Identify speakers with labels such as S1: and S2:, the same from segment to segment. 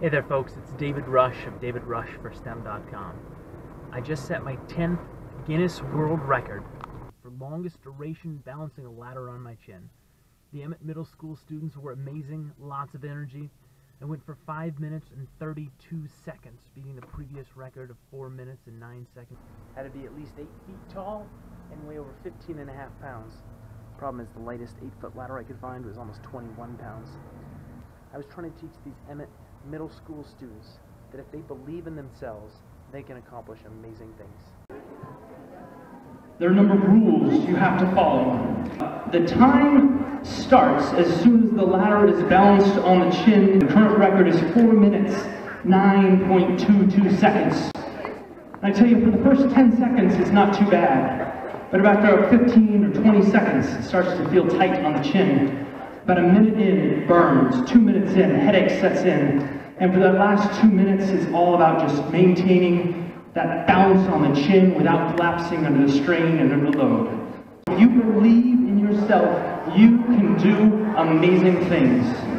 S1: Hey there, folks. It's David Rush of DavidRushForSTEM.com. I just set my 10th Guinness World Record for longest duration balancing a ladder on my chin. The Emmett Middle School students were amazing, lots of energy. I went for 5 minutes and 32 seconds, beating the previous record of 4 minutes and 9 seconds. Had to be at least 8 feet tall and weigh over 15 and a half pounds. Problem is, the lightest 8 foot ladder I could find was almost 21 pounds. I was trying to teach these Emmett middle school students that if they believe in themselves, they can accomplish amazing things.
S2: There are a number of rules you have to follow. The time starts as soon as the ladder is balanced on the chin. The current record is 4 minutes, 9.22 seconds. I tell you, for the first 10 seconds, it's not too bad. But after 15 or 20 seconds, it starts to feel tight on the chin. About a minute in, it burns. Two minutes in, headache sets in. And for that last two minutes, it's all about just maintaining that balance on the chin without collapsing under the strain and under the load. If you believe in yourself, you can do amazing things.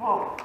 S3: Oh.